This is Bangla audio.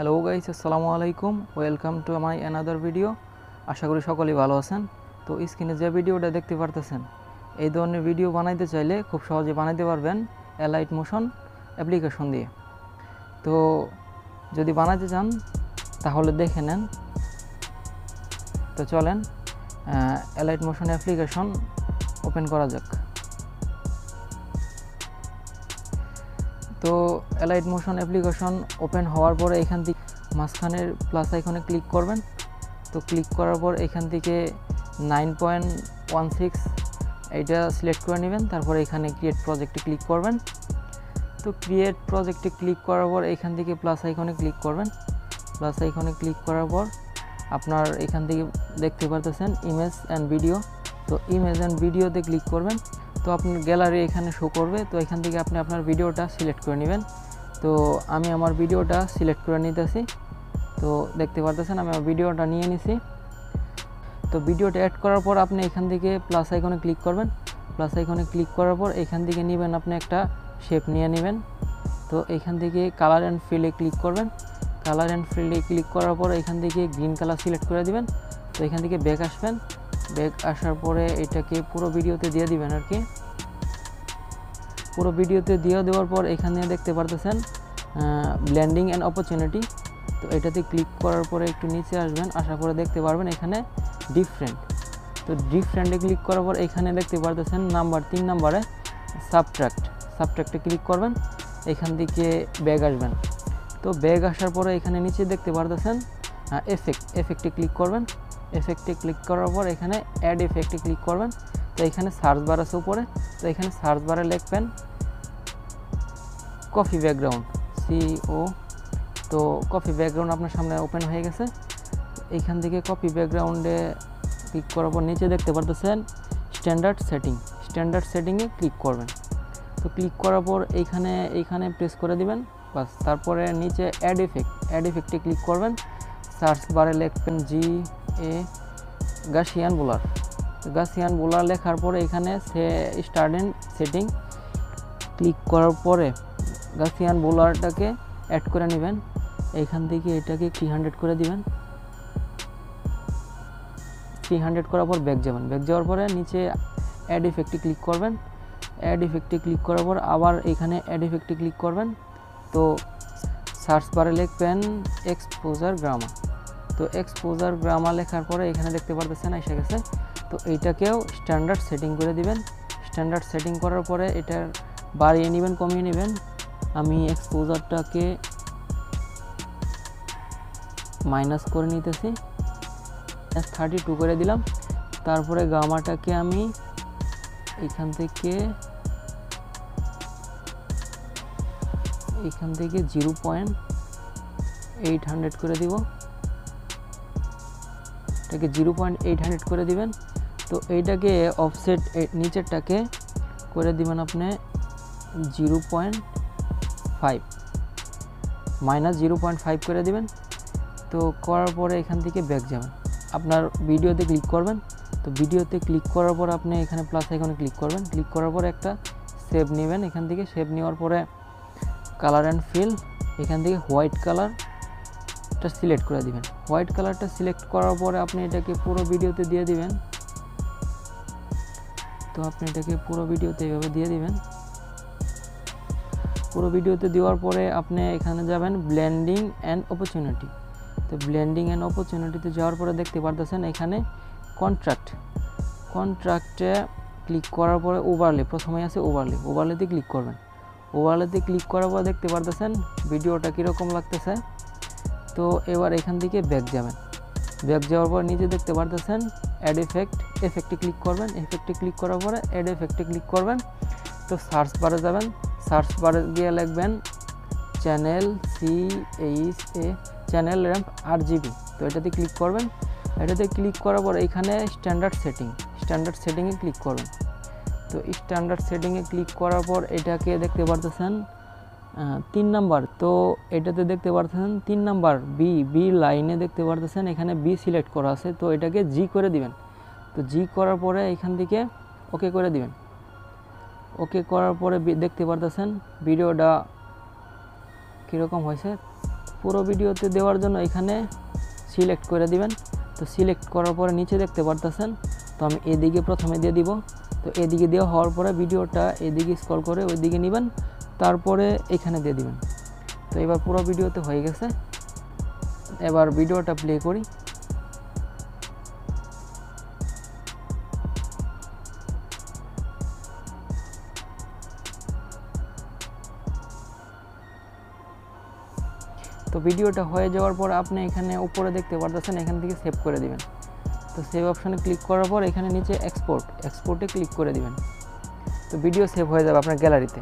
হ্যালো গাইস আসসালামু আলাইকুম welcome to my another video আশা করি সকলেই ভালো আছেন। তো স্ক্রিনে যে ভিডিওটা দেখতে পারতেছেন, এই ধরনের ভিডিও বানাইতে চাইলে খুব সহজে বানাইতে পারবেন অ্যালাইট মোশন অ্যাপ্লিকেশন দিয়ে। তো যদি বানাইতে চান, তাহলে দেখে নেন। তো চলেন অ্যালাইট মোশন অ্যাপ্লিকেশন ওপেন করা যাক। তো অ্যালাইট মোশন অ্যাপ্লিকেশন ওপেন হওয়ার পরে এখান থেকে মাঝখানের প্লাস আইকনে ক্লিক করবেন। তো ক্লিক করার পর এখান থেকে নাইন পয়েন্ট ওয়ান সিক্স এইটা সিলেক্ট করে নেবেন। তারপরে এখানে ক্রিয়েট প্রজেক্টে ক্লিক করবেন। তো ক্রিয়েট প্রজেক্টে ক্লিক করার পর এখান থেকে প্লাস আইকনে ক্লিক করবেন। প্লাস আইকনে ক্লিক করার পর আপনার এখান থেকে দেখতে পারতেছেন ইমেজ অ্যান্ড ভিডিও তো ইমেজ অ্যান্ড ভিডিওতে ক্লিক করবেন। তো আপনার গ্যালারি এখানে শো করবে, তো এখান থেকে আপনি আপনার ভিডিওটা সিলেক্ট করে নেবেন। তো আমি আমার ভিডিওটা সিলেক্ট করে নিতেছি। তো দেখতে পারতেছেন, আমি আমার ভিডিওটা নিয়ে নিছি। তো ভিডিওটা অ্যাড করার পর আপনি এখান থেকে প্লাস আইকনে ক্লিক করবেন। প্লাস আইকনে ক্লিক করার পর এখান থেকে নেবেন আপনি একটা শেপ নিয়ে নেবেন। তো এখান থেকে কালার অ্যান্ড ফিলে ক্লিক করবেন। কালার অ্যান্ড ফিলে ক্লিক করার পর এখান থেকে গ্রিন কালার সিলেক্ট করে দিবেন। তো এখান থেকে ব্যাক আসবেন। ব্যাক আসার পরে এটাকে পুরো ভিডিওতে দিয়ে দিবেন আর কি। পুরো ভিডিওতে দিয়ে দেওয়ার পর এখানে দেখতে পারতেছেন ব্ল্যান্ডিং অ্যান্ড অপরচুনিটি তো এটাতে ক্লিক করার পরে একটু নিচে আসবেন, আসার পরে দেখতে পারবেন এখানে ডিফারেন্ট তো ডিফারেন্টে ক্লিক করার পর এখানে দেখতে পারতেছেন নাম্বার তিন নাম্বারে সাবট্রাক্ট সাবট্রাক্টে ক্লিক করবেন, এখান থেকে ব্যাগ আসবেন। তো ব্যাগ আসার পরে এখানে নিচে দেখতে পারতেছেন এফেক্ট এফেক্টে ক্লিক করবেন এফেক্টে ক্লিক করার পর এখানে অ্যাড এফেক্টে ক্লিক করবেন। তো এখানে সার্চ বার আছে উপরে। তো এখানে সার্চ বারে লিখবেন কফি ব্যাকগ্রাউন্ড সিও তো কফি ব্যাকগ্রাউন্ড আপনার সামনে ওপেন হয়ে গেছে। এইখান থেকে কপি ব্যাকগ্রাউন্ডে ক্লিক করার পর নিচে দেখতে পারতেছেন স্ট্যান্ডার্ড সেটিং স্ট্যান্ডার্ড সেটিংয়ে ক্লিক করবেন। তো ক্লিক করার পর এইখানে এইখানে প্রেস করে দিবেন। বাস, তারপরে নিচে অ্যাড এফেক্ট অ্যাড এফেক্টে ক্লিক করবেন। সার্চ বারে লিখবেন জি এ গাশিয়ান বোলার। গাসিয়ান বোলার লেখার পরে এখানে সে স্টার্টেন সেটিং ক্লিক করার পরে গাসিয়ান বোলারটাকে অ্যাড করে নেবেন। এইখান থেকে এটাকে থ্রি হান্ড্রেড করে দিবেন। থ্রি হান্ড্রেড করার পর ব্যাক যাবেন। ব্যাক যাওয়ার পরে নিচে অ্যাড ইফেক্টে ক্লিক করবেন। অ্যাড ইফেক্টে ক্লিক করার পর আবার এখানে অ্যাড ইফেক্টে ক্লিক করবেন। তো সার্চ বারে লিখবেন এক্সপোজার গ্রামার তো এক্সপোজার গ্রামার লেখার পরে এখানে দেখতে পারতেছেন, এসে গেছে। তো এইটাকেও স্ট্যান্ডার্ড সেটিং করে দিবেন। স্ট্যান্ডার্ড সেটিং করার পরে এটার বাড়িয়ে নেবেন, কমিয়ে নেবেন। আমি এক্সপোজারটাকে মাইনাস করে নিতেছি। থার্টি টু করে দিলাম। তারপরে গামাটাকে আমি এখান থেকে এখান থেকে জিরো পয়েন্ট এইট হান্ড্রেড করে দিব। এটাকে জিরো পয়েন্ট এইট হান্ড্রেড করে দিবেন। তো এইটাকে অফসেট নিচেরটাকে করে দিবেন আপনি zero point five minus zero point five করে দিবেন। তো করার পরে এখান থেকে ব্যাক যাবেন। আপনার ভিডিওতে ক্লিক করবেন। তো ভিডিওতে ক্লিক করার পর আপনি এখানে প্লাস আইকনে ক্লিক করবেন। ক্লিক করার পরে একটা সেভ নেবেন এখান থেকে। সেভ নেওয়ার পরে কালার অ্যান্ড ফিল এখান থেকে হোয়াইট কালার টা সিলেক্ট করে দিবেন। হোয়াইট কালারটা সিলেক্ট করার পরে আপনি এটাকে পুরো ভিডিওতে দিয়ে দিবেন। তো আপনি এটাকে পুরো ভিডিওতে এইভাবে দিয়ে দিবেন। পুরো ভিডিওতে দেওয়ার পরে আপনি এখানে যাবেন ব্লেন্ডিং অ্যান্ড অপরচুনিটি তো ব্লেন্ডিং অ্যান্ড অপরচুনিটিতে যাওয়ার পরে দেখতে পারতেছেন এখানে কন্ট্রাক্ট কন্ট্রাক্টে ক্লিক করার পরে ওভারলে প্রথমেই আছে ওভারলে ওভারলেতে ক্লিক করবেন। ওভারলেতে ক্লিক করার পর দেখতে পারতেছেন ভিডিওটা কীরকম লাগতেছে? তো এবার এখান থেকে ব্যাক যাবেন। ব্যাক যাওয়ার পর নিচে দেখতে পারতেছেন অ্যাড এফেক্ট এফেক্টে ক্লিক করবেন। এফেক্টে ক্লিক করার পরে অ্যাড এফেক্টে ক্লিক করবেন। তো সার্চ বারে যাবেন। সার্চ বারে গিয়ে লিখবেন channel C H A channel ramp আট জিবি তো এটাতে ক্লিক করবেন। এটাতে ক্লিক করার পর এখানে স্ট্যান্ডার্ড সেটিং স্ট্যান্ডার্ড সেটিংয়ে ক্লিক করবেন। তো স্ট্যান্ডার্ড সেটিংয়ে ক্লিক করার পর এটাকে দেখতে পারতেছেন তিন নাম্বার, তো এটাতে দেখতে পারতেছেন, তিন নাম্বার বি বি লাইনে দেখতে পারতেছেন, এখানে বি সিলেক্ট করা আছে, তো এটাকে জি করে দিবেন। তো জি করার পরে এখান থেকে ওকে করে দিবেন। ওকে করার পরে দেখতে পারতেছেন, ভিডিওটা কীরকম হয়েছে, পুরো ভিডিওতে দেওয়ার জন্য এখানে সিলেক্ট করে দিবেন। তো সিলেক্ট করার পরে নিচে দেখতে পারতেছেন, তো আমি এদিকে প্রথমে দিয়ে দিব। তো এদিকে দেওয়া হওয়ার পরে ভিডিওটা এদিকে স্ক্রল করে ওইদিকে নেবেন। তারপরে এখানে দিয়ে দিবেন। তো এবার পুরো ভিডিওতে হয়ে গেছে। এবার ভিডিওটা প্লে করি। তো ভিডিওটা হয়ে যাওয়ার পর আপনি এখানে উপরে দেখতে পারতেছেন, এখান থেকে সেভ করে দিবেন। তো সেভ অপশানে ক্লিক করার পর এখানে নিচে এক্সপোর্ট এক্সপোর্টে ক্লিক করে দিবেন। তো ভিডিও সেভ হয়ে যাবে আপনার গ্যালারিতে